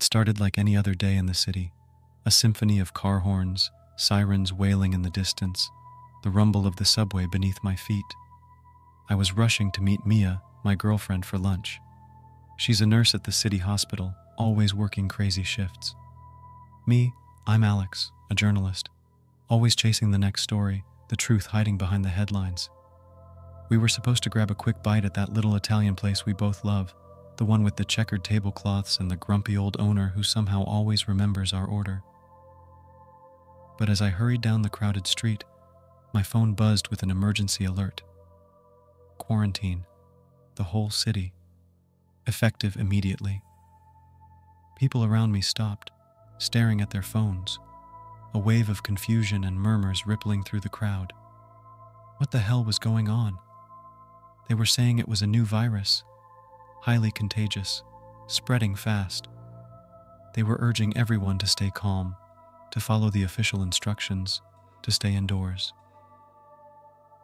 It started like any other day in the city a symphony of car horns, sirens wailing in the distance, the rumble of the subway beneath my feet. I was rushing to meet Mia, my girlfriend, for lunch. She's a nurse at the city hospital, always working crazy shifts. Me, I'm Alex, a journalist, always chasing the next story, the truth hiding behind the headlines. We were supposed to grab a quick bite at that little Italian place we both love, the one with the checkered tablecloths and the grumpy old owner who somehow always remembers our order. But as I hurried down the crowded street, my phone buzzed with an emergency alert. Quarantine. The whole city. Effective immediately. People around me stopped, staring at their phones, a wave of confusion and murmurs rippling through the crowd. What the hell was going on? They were saying it was a new virus, highly contagious, spreading fast. They were urging everyone to stay calm, to follow the official instructions, to stay indoors.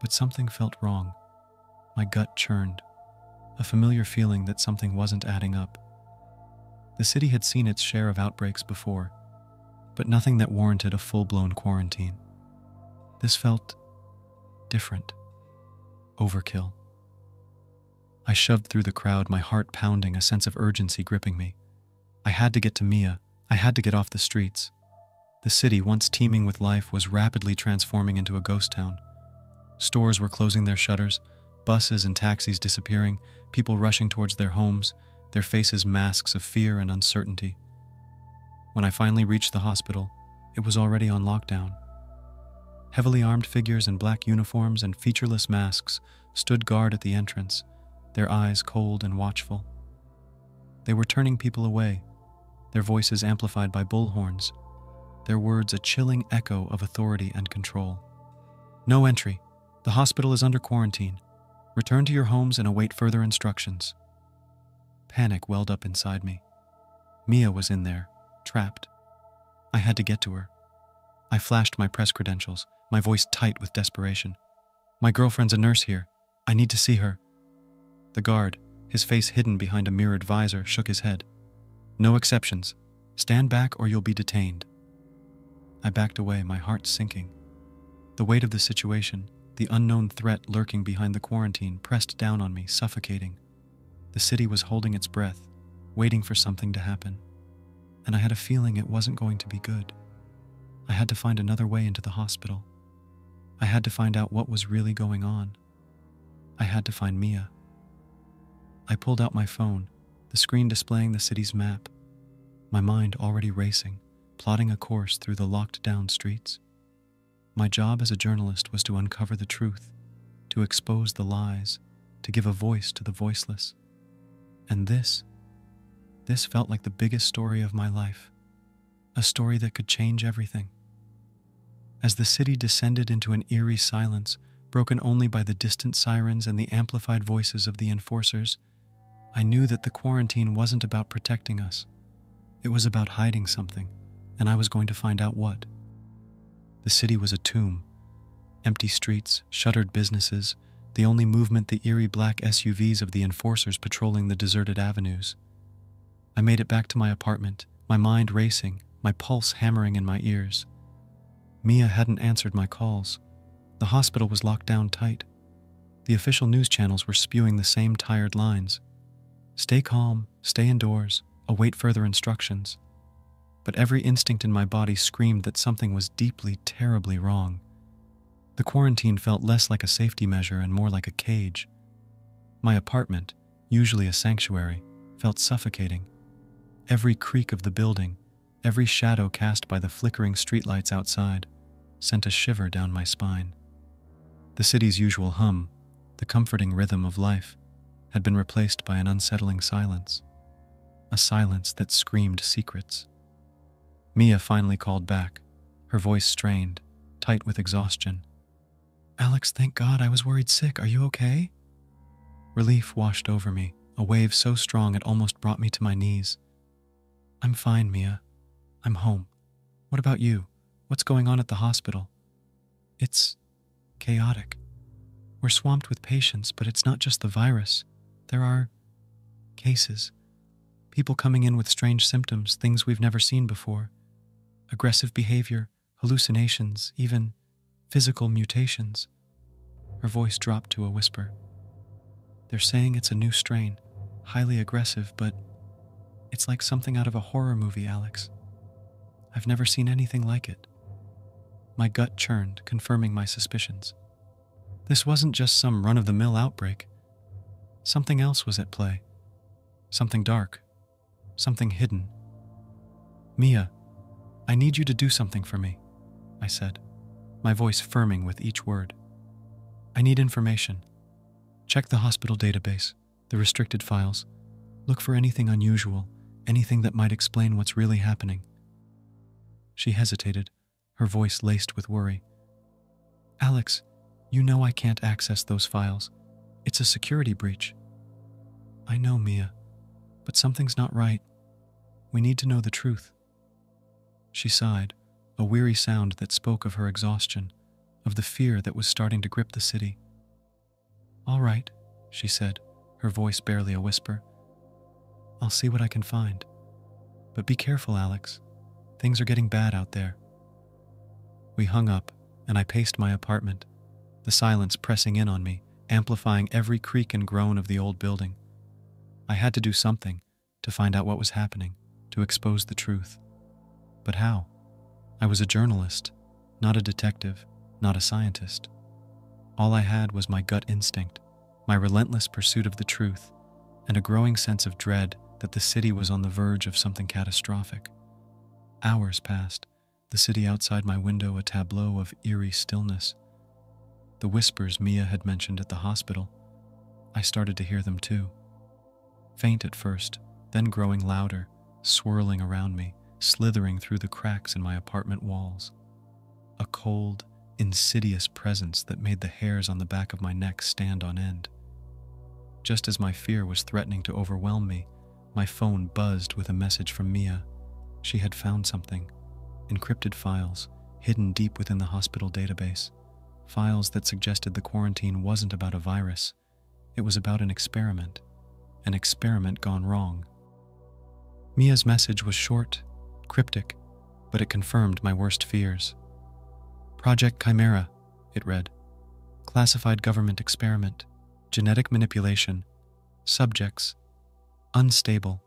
But something felt wrong. My gut churned, a familiar feeling that something wasn't adding up. The city had seen its share of outbreaks before, but nothing that warranted a full blown quarantine. This felt different. Overkill. I shoved through the crowd, my heart pounding, a sense of urgency gripping me. I had to get to Mia. I had to get off the streets. The city, once teeming with life, was rapidly transforming into a ghost town. Stores were closing their shutters, buses and taxis disappearing, people rushing towards their homes, their faces masks of fear and uncertainty. When I finally reached the hospital, it was already on lockdown. Heavily armed figures in black uniforms and featureless masks stood guard at the entrance, their eyes cold and watchful. They were turning people away, their voices amplified by bullhorns their words a chilling echo of authority and control. No entry. The hospital is under quarantine. Return to your homes and await further instructions. Panic welled up inside me. Mia was in there, trapped. I had to get to her. I flashed my press credentials, my voice tight with desperation. My girlfriend's a nurse here. I need to see her. The guard, his face hidden behind a mirrored visor, shook his head. No exceptions. Stand back or you'll be detained. I backed away, my heart sinking. The weight of the situation, the unknown threat lurking behind the quarantine, pressed down on me, suffocating. The city was holding its breath, waiting for something to happen. And I had a feeling it wasn't going to be good. I had to find another way into the hospital. I had to find out what was really going on. I had to find Mia. I pulled out my phone, the screen displaying the city's map, my mind already racing plotting a course through the locked down streets. My job as a journalist was to uncover the truth, to expose the lies, to give a voice to the voiceless. And this, this felt like the biggest story of my life, a story that could change everything. As the city descended into an eerie silence, broken only by the distant sirens and the amplified voices of the enforcers, I knew that the quarantine wasn't about protecting us. It was about hiding something and I was going to find out what. The city was a tomb. Empty streets, shuttered businesses, the only movement the eerie black SUVs of the enforcers patrolling the deserted avenues. I made it back to my apartment, my mind racing, my pulse hammering in my ears. Mia hadn't answered my calls. The hospital was locked down tight. The official news channels were spewing the same tired lines. Stay calm, stay indoors, await further instructions but every instinct in my body screamed that something was deeply, terribly wrong. The quarantine felt less like a safety measure and more like a cage. My apartment, usually a sanctuary, felt suffocating. Every creak of the building, every shadow cast by the flickering streetlights outside, sent a shiver down my spine. The city's usual hum, the comforting rhythm of life, had been replaced by an unsettling silence. A silence that screamed secrets. Mia finally called back, her voice strained, tight with exhaustion. Alex, thank God I was worried sick. Are you okay? Relief washed over me, a wave so strong it almost brought me to my knees. I'm fine, Mia. I'm home. What about you? What's going on at the hospital? It's chaotic. We're swamped with patients, but it's not just the virus. There are cases People coming in with strange symptoms, things we've never seen before. Aggressive behavior, hallucinations, even physical mutations. Her voice dropped to a whisper. They're saying it's a new strain, highly aggressive, but it's like something out of a horror movie, Alex. I've never seen anything like it. My gut churned, confirming my suspicions. This wasn't just some run of the mill outbreak. Something else was at play. Something dark. Something hidden. Mia, I need you to do something for me, I said, my voice firming with each word. I need information. Check the hospital database, the restricted files. Look for anything unusual, anything that might explain what's really happening. She hesitated, her voice laced with worry. Alex, you know I can't access those files. It's a security breach. I know, Mia, but something's not right. We need to know the truth. She sighed, a weary sound that spoke of her exhaustion, of the fear that was starting to grip the city. All right, she said, her voice barely a whisper. I'll see what I can find. But be careful, Alex. Things are getting bad out there. We hung up, and I paced my apartment, the silence pressing in on me, amplifying every creak and groan of the old building. I had to do something to find out what was happening, to expose the truth. But how? I was a journalist, not a detective, not a scientist. All I had was my gut instinct, my relentless pursuit of the truth, and a growing sense of dread that the city was on the verge of something catastrophic. Hours passed, the city outside my window a tableau of eerie stillness. The whispers Mia had mentioned at the hospital, I started to hear them too. Faint at first, then growing louder, swirling around me, slithering through the cracks in my apartment walls. A cold, insidious presence that made the hairs on the back of my neck stand on end. Just as my fear was threatening to overwhelm me, my phone buzzed with a message from Mia. She had found something encrypted files hidden deep within the hospital database. Files that suggested the quarantine wasn't about a virus, it was about an experiment. An experiment gone wrong. Mia's message was short, cryptic, but it confirmed my worst fears. Project Chimera, it read. Classified government experiment, genetic manipulation, subjects, unstable.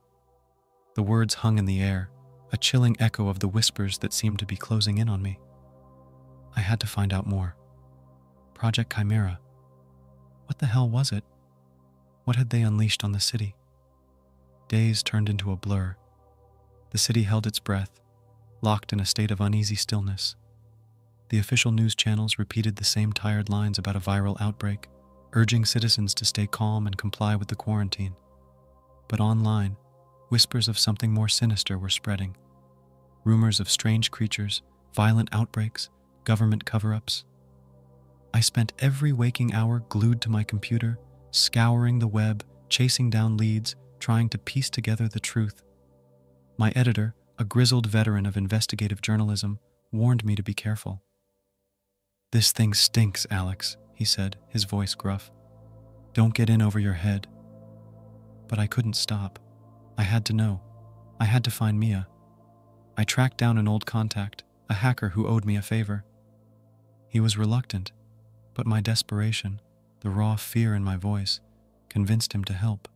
The words hung in the air, a chilling echo of the whispers that seemed to be closing in on me. I had to find out more. Project Chimera. What the hell was it? What had they unleashed on the city? Days turned into a blur. The city held its breath, locked in a state of uneasy stillness. The official news channels repeated the same tired lines about a viral outbreak, urging citizens to stay calm and comply with the quarantine. But online, whispers of something more sinister were spreading. Rumors of strange creatures, violent outbreaks, government cover ups. I spent every waking hour glued to my computer, scouring the web, chasing down leads, trying to piece together the truth. My editor, a grizzled veteran of investigative journalism, warned me to be careful. This thing stinks, Alex, he said, his voice gruff. Don't get in over your head. But I couldn't stop. I had to know. I had to find Mia. I tracked down an old contact, a hacker who owed me a favor. He was reluctant, but my desperation, the raw fear in my voice, convinced him to help.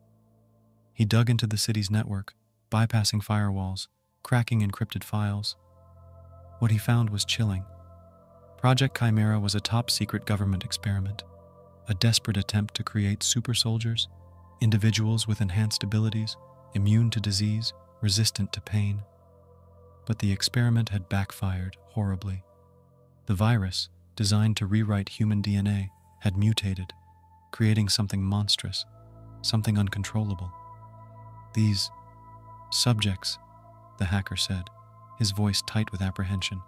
He dug into the city's network, bypassing firewalls, cracking encrypted files. What he found was chilling. Project Chimera was a top secret government experiment, a desperate attempt to create super soldiers, individuals with enhanced abilities, immune to disease, resistant to pain. But the experiment had backfired horribly. The virus, designed to rewrite human DNA, had mutated, creating something monstrous, something uncontrollable. These subjects, the hacker said, his voice tight with apprehension,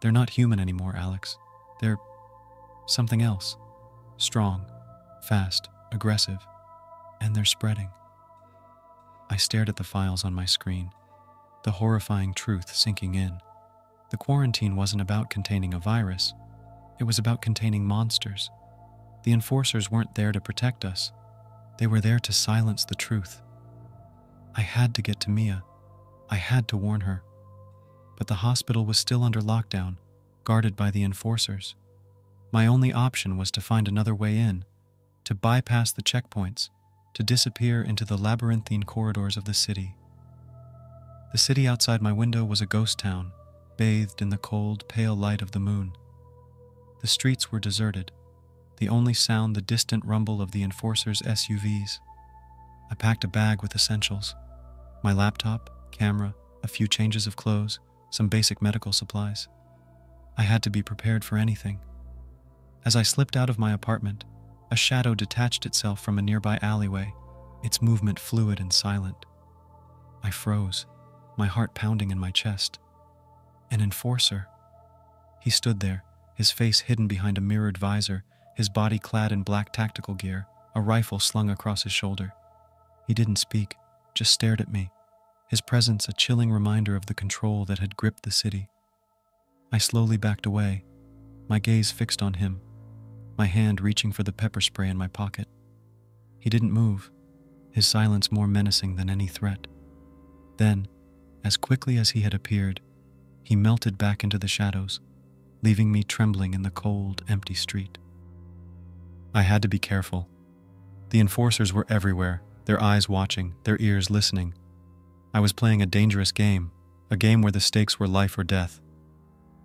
they're not human anymore, Alex. They're something else. Strong, fast, aggressive, and they're spreading. I stared at the files on my screen, the horrifying truth sinking in. The quarantine wasn't about containing a virus, it was about containing monsters. The enforcers weren't there to protect us, they were there to silence the truth. I had to get to Mia. I had to warn her. But the hospital was still under lockdown, guarded by the enforcers. My only option was to find another way in, to bypass the checkpoints, to disappear into the labyrinthine corridors of the city. The city outside my window was a ghost town, bathed in the cold, pale light of the moon. The streets were deserted, the only sound the distant rumble of the enforcers' SUVs. I packed a bag with essentials my laptop, camera, a few changes of clothes, some basic medical supplies. I had to be prepared for anything. As I slipped out of my apartment, a shadow detached itself from a nearby alleyway, its movement fluid and silent. I froze, my heart pounding in my chest. An enforcer. He stood there, his face hidden behind a mirrored visor, his body clad in black tactical gear, a rifle slung across his shoulder. He didn't speak, just stared at me, his presence a chilling reminder of the control that had gripped the city. I slowly backed away, my gaze fixed on him, my hand reaching for the pepper spray in my pocket. He didn't move, his silence more menacing than any threat. Then, as quickly as he had appeared, he melted back into the shadows, leaving me trembling in the cold, empty street. I had to be careful. The enforcers were everywhere, their eyes watching, their ears listening. I was playing a dangerous game, a game where the stakes were life or death.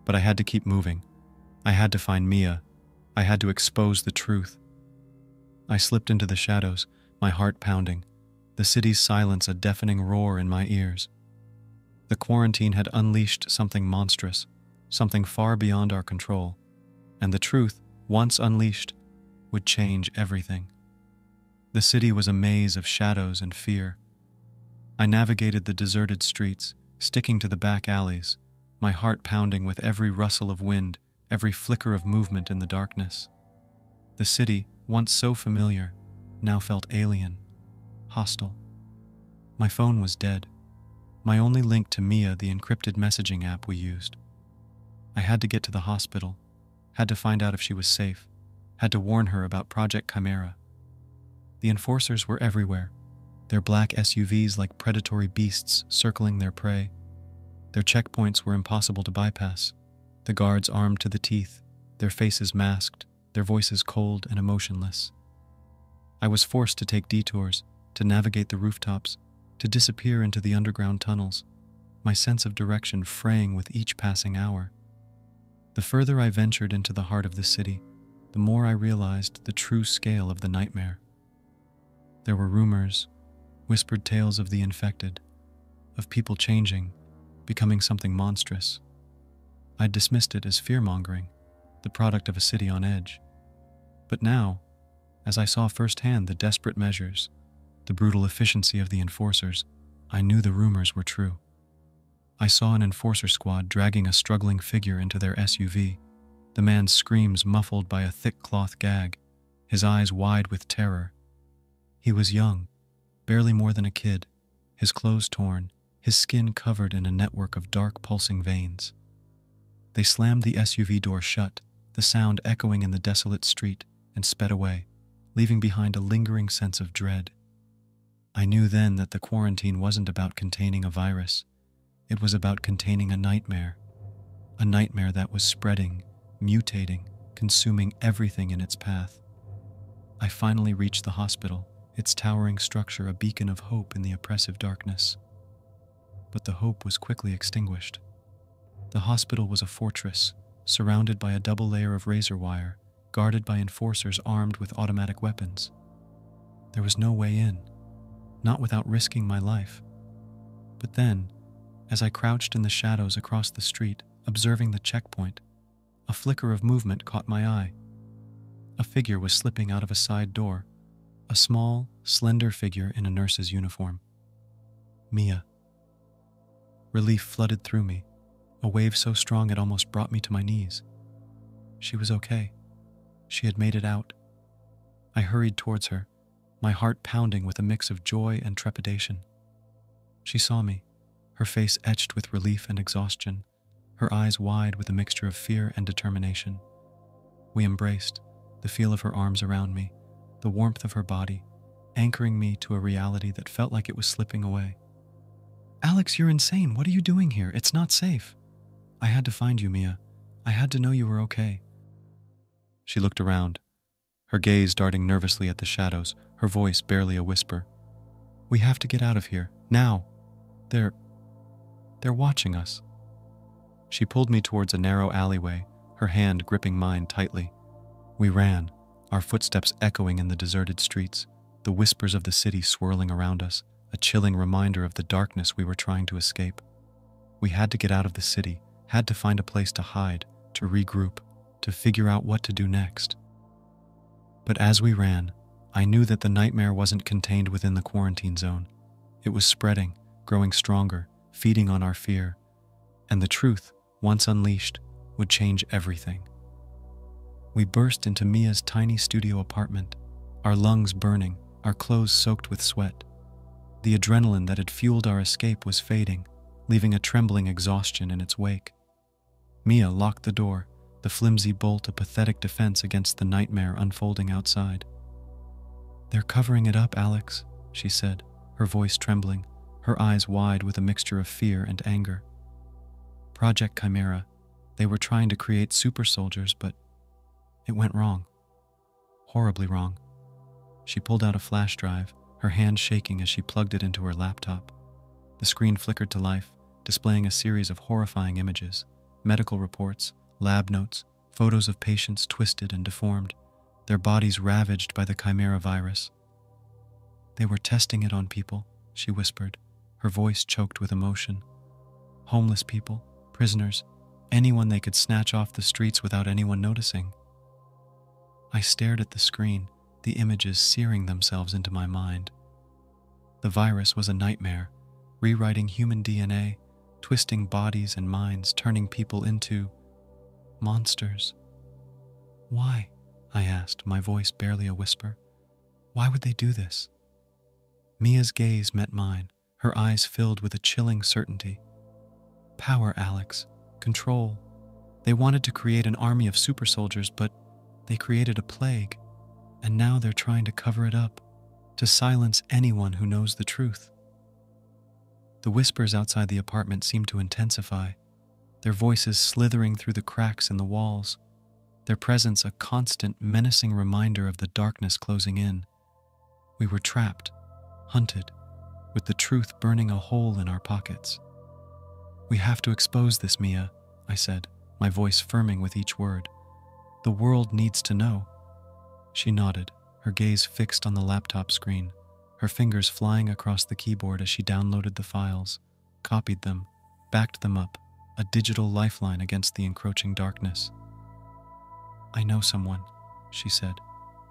But I had to keep moving. I had to find Mia. I had to expose the truth. I slipped into the shadows, my heart pounding, the city's silence a deafening roar in my ears. The quarantine had unleashed something monstrous, something far beyond our control, and the truth, once unleashed, would change everything. The city was a maze of shadows and fear. I navigated the deserted streets, sticking to the back alleys, my heart pounding with every rustle of wind, every flicker of movement in the darkness. The city, once so familiar, now felt alien, hostile. My phone was dead, my only link to Mia, the encrypted messaging app we used. I had to get to the hospital, had to find out if she was safe, had to warn her about Project Chimera. The enforcers were everywhere, their black SUVs like predatory beasts circling their prey. Their checkpoints were impossible to bypass, the guards armed to the teeth, their faces masked, their voices cold and emotionless. I was forced to take detours, to navigate the rooftops, to disappear into the underground tunnels, my sense of direction fraying with each passing hour. The further I ventured into the heart of the city, the more I realized the true scale of the nightmare. There were rumors, whispered tales of the infected, of people changing, becoming something monstrous. I dismissed it as fear mongering, the product of a city on edge. But now, as I saw firsthand the desperate measures, the brutal efficiency of the enforcers, I knew the rumors were true. I saw an enforcer squad dragging a struggling figure into their SUV, the man's screams muffled by a thick cloth gag, his eyes wide with terror. He was young, barely more than a kid, his clothes torn, his skin covered in a network of dark pulsing veins. They slammed the SUV door shut, the sound echoing in the desolate street, and sped away, leaving behind a lingering sense of dread. I knew then that the quarantine wasn't about containing a virus. It was about containing a nightmare. A nightmare that was spreading, mutating, consuming everything in its path. I finally reached the hospital, its towering structure a beacon of hope in the oppressive darkness. But the hope was quickly extinguished. The hospital was a fortress, surrounded by a double layer of razor wire, guarded by enforcers armed with automatic weapons. There was no way in not without risking my life. But then, as I crouched in the shadows across the street, observing the checkpoint, a flicker of movement caught my eye. A figure was slipping out of a side door, a small, slender figure in a nurse's uniform. Mia. Relief flooded through me, a wave so strong it almost brought me to my knees. She was okay. She had made it out. I hurried towards her, my heart pounding with a mix of joy and trepidation. She saw me, her face etched with relief and exhaustion, her eyes wide with a mixture of fear and determination. We embraced, the feel of her arms around me, the warmth of her body, anchoring me to a reality that felt like it was slipping away. Alex, you're insane. What are you doing here? It's not safe. I had to find you, Mia. I had to know you were okay. She looked around, her gaze darting nervously at the shadows, her voice barely a whisper. We have to get out of here, now. They're. They're watching us. She pulled me towards a narrow alleyway, her hand gripping mine tightly. We ran, our footsteps echoing in the deserted streets, the whispers of the city swirling around us, a chilling reminder of the darkness we were trying to escape. We had to get out of the city, had to find a place to hide, to regroup, to figure out what to do next. But as we ran, I knew that the nightmare wasn't contained within the quarantine zone. It was spreading, growing stronger, feeding on our fear. And the truth, once unleashed, would change everything. We burst into Mia's tiny studio apartment, our lungs burning, our clothes soaked with sweat. The adrenaline that had fueled our escape was fading, leaving a trembling exhaustion in its wake. Mia locked the door, the flimsy bolt a pathetic defense against the nightmare unfolding outside. They're covering it up, Alex, she said, her voice trembling, her eyes wide with a mixture of fear and anger. Project Chimera, they were trying to create super soldiers, but it went wrong. Horribly wrong. She pulled out a flash drive, her hand shaking as she plugged it into her laptop. The screen flickered to life, displaying a series of horrifying images medical reports, lab notes, photos of patients twisted and deformed, their bodies ravaged by the chimera virus. They were testing it on people, she whispered, her voice choked with emotion. Homeless people, prisoners, anyone they could snatch off the streets without anyone noticing. I stared at the screen, the images searing themselves into my mind. The virus was a nightmare, rewriting human DNA, twisting bodies and minds, turning people into monsters. Why? I asked, my voice barely a whisper. Why would they do this? Mia's gaze met mine, her eyes filled with a chilling certainty. Power, Alex. Control. They wanted to create an army of super soldiers, but they created a plague, and now they're trying to cover it up, to silence anyone who knows the truth. The whispers outside the apartment seemed to intensify, their voices slithering through the cracks in the walls, their presence a constant, menacing reminder of the darkness closing in. We were trapped, hunted, with the truth burning a hole in our pockets. We have to expose this, Mia, I said, my voice firming with each word. The world needs to know. She nodded, her gaze fixed on the laptop screen, her fingers flying across the keyboard as she downloaded the files, copied them, backed them up, a digital lifeline against the encroaching darkness. I know someone, she said,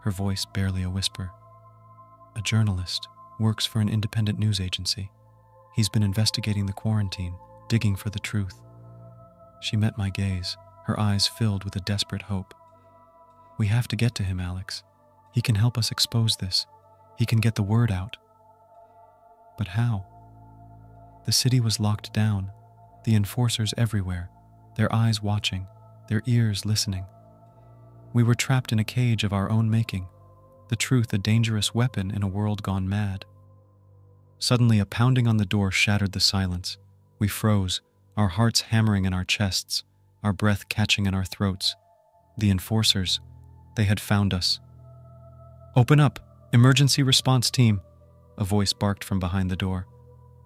her voice barely a whisper. A journalist, works for an independent news agency. He's been investigating the quarantine, digging for the truth. She met my gaze, her eyes filled with a desperate hope. We have to get to him, Alex. He can help us expose this. He can get the word out. But how? The city was locked down, the enforcers everywhere, their eyes watching, their ears listening. We were trapped in a cage of our own making, the truth a dangerous weapon in a world gone mad. Suddenly, a pounding on the door shattered the silence. We froze, our hearts hammering in our chests, our breath catching in our throats. The enforcers, they had found us. Open up! Emergency response team! A voice barked from behind the door.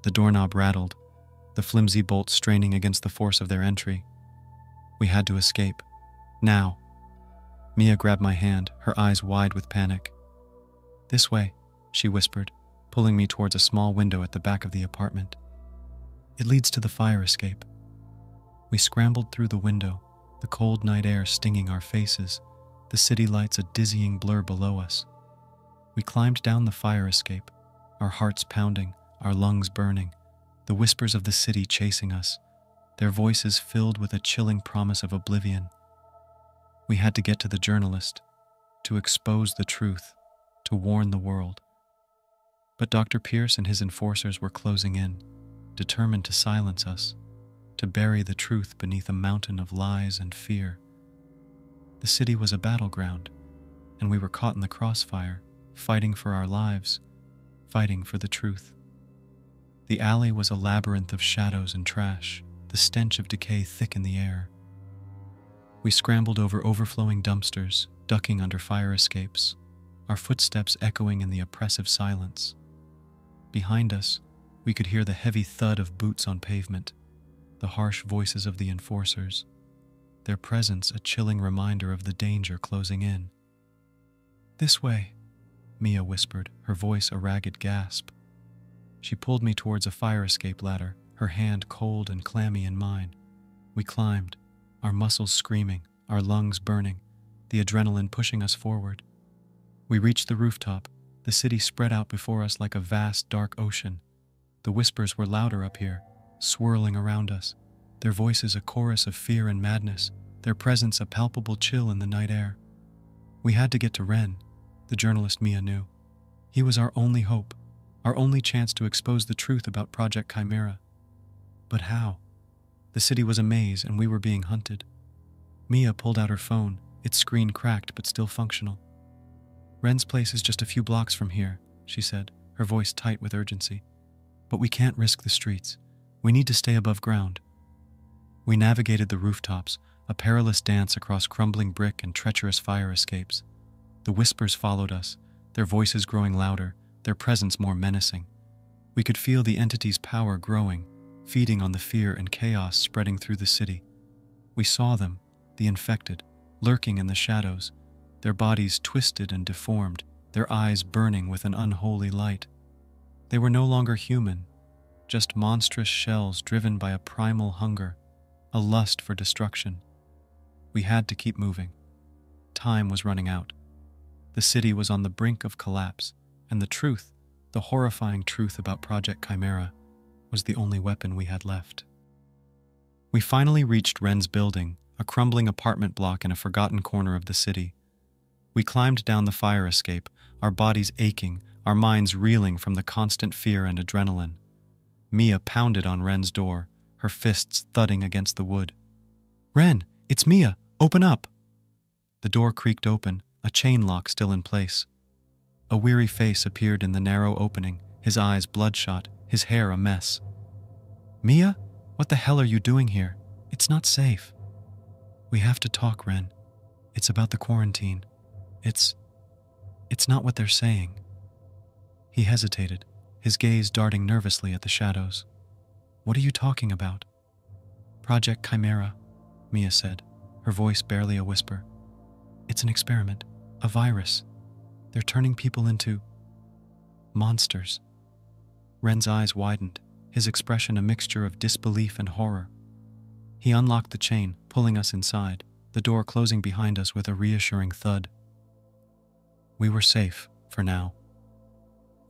The doorknob rattled, the flimsy bolt straining against the force of their entry. We had to escape. Now. Mia grabbed my hand, her eyes wide with panic. This way, she whispered, pulling me towards a small window at the back of the apartment. It leads to the fire escape. We scrambled through the window, the cold night air stinging our faces, the city lights a dizzying blur below us. We climbed down the fire escape, our hearts pounding, our lungs burning the whispers of the city chasing us, their voices filled with a chilling promise of oblivion. We had to get to the journalist, to expose the truth, to warn the world. But Dr. Pierce and his enforcers were closing in, determined to silence us, to bury the truth beneath a mountain of lies and fear. The city was a battleground, and we were caught in the crossfire, fighting for our lives, fighting for the truth. The alley was a labyrinth of shadows and trash, the stench of decay thick in the air. We scrambled over overflowing dumpsters, ducking under fire escapes, our footsteps echoing in the oppressive silence. Behind us, we could hear the heavy thud of boots on pavement, the harsh voices of the enforcers, their presence a chilling reminder of the danger closing in. This way, Mia whispered, her voice a ragged gasp. She pulled me towards a fire escape ladder, her hand cold and clammy in mine. We climbed, our muscles screaming, our lungs burning, the adrenaline pushing us forward. We reached the rooftop, the city spread out before us like a vast, dark ocean. The whispers were louder up here, swirling around us, their voices a chorus of fear and madness, their presence a palpable chill in the night air. We had to get to Ren, the journalist Mia knew. He was our only hope, our only chance to expose the truth about Project Chimera. But how? The city was a maze and we were being hunted. Mia pulled out her phone, its screen cracked but still functional. Ren's place is just a few blocks from here, she said, her voice tight with urgency. But we can't risk the streets. We need to stay above ground. We navigated the rooftops, a perilous dance across crumbling brick and treacherous fire escapes. The whispers followed us, their voices growing louder, their presence more menacing. We could feel the entity's power growing, feeding on the fear and chaos spreading through the city. We saw them, the infected, lurking in the shadows, their bodies twisted and deformed, their eyes burning with an unholy light. They were no longer human, just monstrous shells driven by a primal hunger, a lust for destruction. We had to keep moving. Time was running out. The city was on the brink of collapse, and the truth, the horrifying truth about Project Chimera, was the only weapon we had left. We finally reached Ren's building, a crumbling apartment block in a forgotten corner of the city. We climbed down the fire escape, our bodies aching, our minds reeling from the constant fear and adrenaline. Mia pounded on Ren's door, her fists thudding against the wood. Ren, it's Mia, open up! The door creaked open, a chain lock still in place. A weary face appeared in the narrow opening, his eyes bloodshot, his hair a mess. Mia, what the hell are you doing here? It's not safe. We have to talk, Ren. It's about the quarantine. It's. It's not what they're saying. He hesitated, his gaze darting nervously at the shadows. What are you talking about? Project Chimera, Mia said, her voice barely a whisper. It's an experiment, a virus. They're turning people into monsters. Ren's eyes widened, his expression a mixture of disbelief and horror. He unlocked the chain, pulling us inside, the door closing behind us with a reassuring thud. We were safe, for now.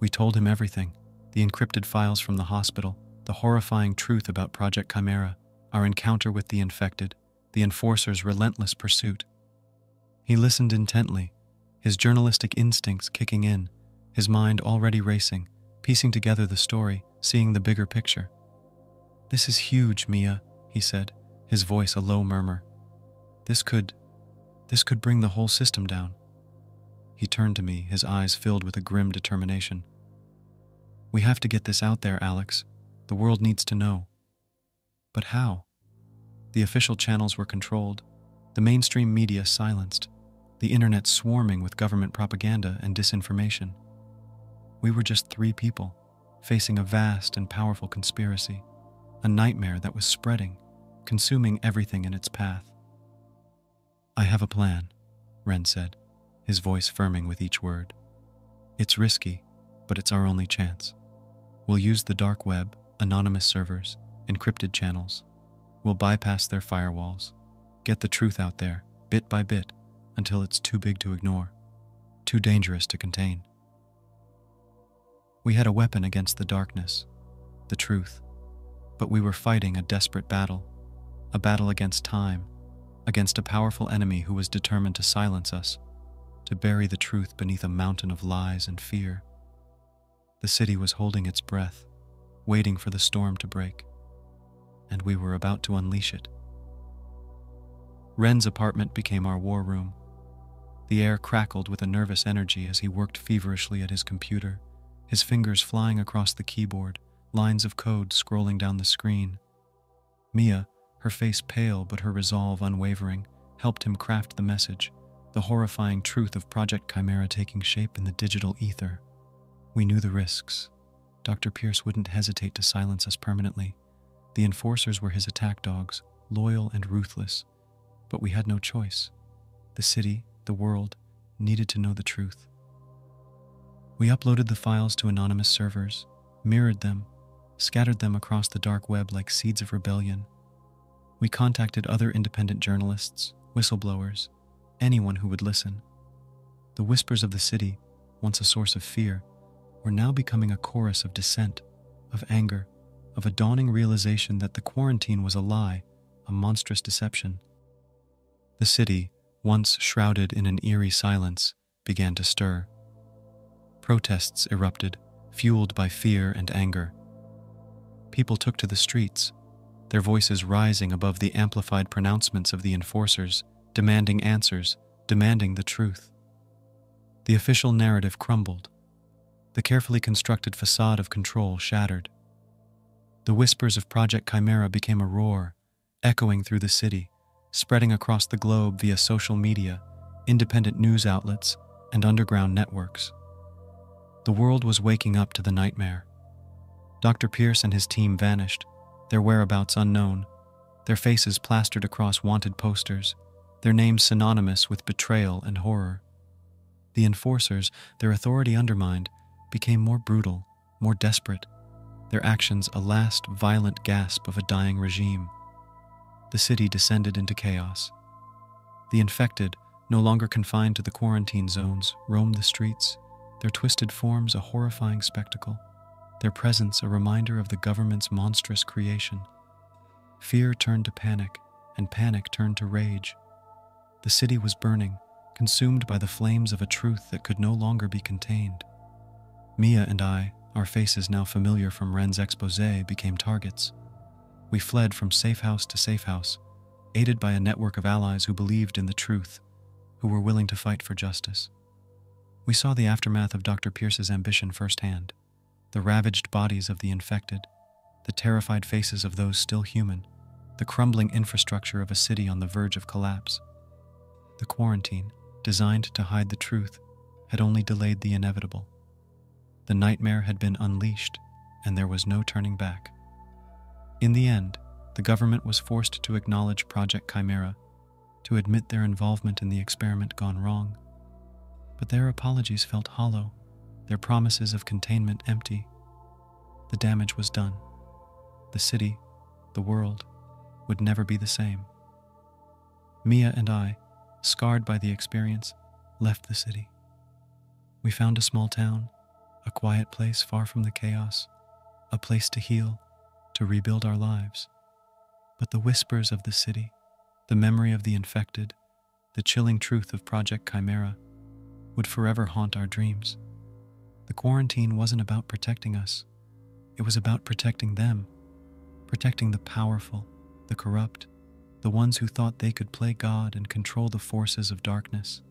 We told him everything the encrypted files from the hospital, the horrifying truth about Project Chimera, our encounter with the infected, the enforcer's relentless pursuit. He listened intently, his journalistic instincts kicking in, his mind already racing, piecing together the story, seeing the bigger picture. This is huge, Mia, he said, his voice a low murmur. This could. this could bring the whole system down. He turned to me, his eyes filled with a grim determination. We have to get this out there, Alex. The world needs to know. But how? The official channels were controlled, the mainstream media silenced the internet swarming with government propaganda and disinformation. We were just three people, facing a vast and powerful conspiracy, a nightmare that was spreading, consuming everything in its path. I have a plan, Ren said, his voice firming with each word. It's risky, but it's our only chance. We'll use the dark web, anonymous servers, encrypted channels. We'll bypass their firewalls, get the truth out there, bit by bit, until it's too big to ignore, too dangerous to contain. We had a weapon against the darkness, the truth, but we were fighting a desperate battle, a battle against time, against a powerful enemy who was determined to silence us, to bury the truth beneath a mountain of lies and fear. The city was holding its breath, waiting for the storm to break, and we were about to unleash it. Ren's apartment became our war room, the air crackled with a nervous energy as he worked feverishly at his computer, his fingers flying across the keyboard, lines of code scrolling down the screen. Mia, her face pale but her resolve unwavering, helped him craft the message, the horrifying truth of Project Chimera taking shape in the digital ether. We knew the risks. Dr. Pierce wouldn't hesitate to silence us permanently. The enforcers were his attack dogs, loyal and ruthless. But we had no choice. The city, the world, needed to know the truth. We uploaded the files to anonymous servers, mirrored them, scattered them across the dark web like seeds of rebellion. We contacted other independent journalists, whistleblowers, anyone who would listen. The whispers of the city, once a source of fear, were now becoming a chorus of dissent, of anger, of a dawning realization that the quarantine was a lie, a monstrous deception. The city, once shrouded in an eerie silence, began to stir. Protests erupted, fueled by fear and anger. People took to the streets, their voices rising above the amplified pronouncements of the enforcers, demanding answers, demanding the truth. The official narrative crumbled. The carefully constructed facade of control shattered. The whispers of Project Chimera became a roar, echoing through the city, spreading across the globe via social media, independent news outlets, and underground networks. The world was waking up to the nightmare. Dr. Pierce and his team vanished, their whereabouts unknown, their faces plastered across wanted posters, their names synonymous with betrayal and horror. The enforcers, their authority undermined, became more brutal, more desperate, their actions a last violent gasp of a dying regime. The city descended into chaos. The infected, no longer confined to the quarantine zones, roamed the streets, their twisted forms a horrifying spectacle, their presence a reminder of the government's monstrous creation. Fear turned to panic, and panic turned to rage. The city was burning, consumed by the flames of a truth that could no longer be contained. Mia and I, our faces now familiar from Ren's expose, became targets. We fled from safe house to safe house, aided by a network of allies who believed in the truth, who were willing to fight for justice. We saw the aftermath of Dr. Pierce's ambition firsthand the ravaged bodies of the infected, the terrified faces of those still human, the crumbling infrastructure of a city on the verge of collapse. The quarantine, designed to hide the truth, had only delayed the inevitable. The nightmare had been unleashed, and there was no turning back. In the end, the government was forced to acknowledge Project Chimera, to admit their involvement in the experiment gone wrong. But their apologies felt hollow, their promises of containment empty. The damage was done. The city, the world, would never be the same. Mia and I, scarred by the experience, left the city. We found a small town a quiet place far from the chaos, a place to heal, to rebuild our lives. But the whispers of the city, the memory of the infected, the chilling truth of Project Chimera would forever haunt our dreams. The quarantine wasn't about protecting us, it was about protecting them, protecting the powerful, the corrupt, the ones who thought they could play God and control the forces of darkness.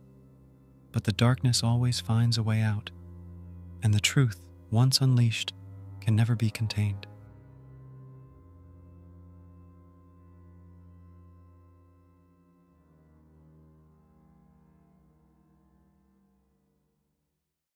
But the darkness always finds a way out and the truth, once unleashed, can never be contained.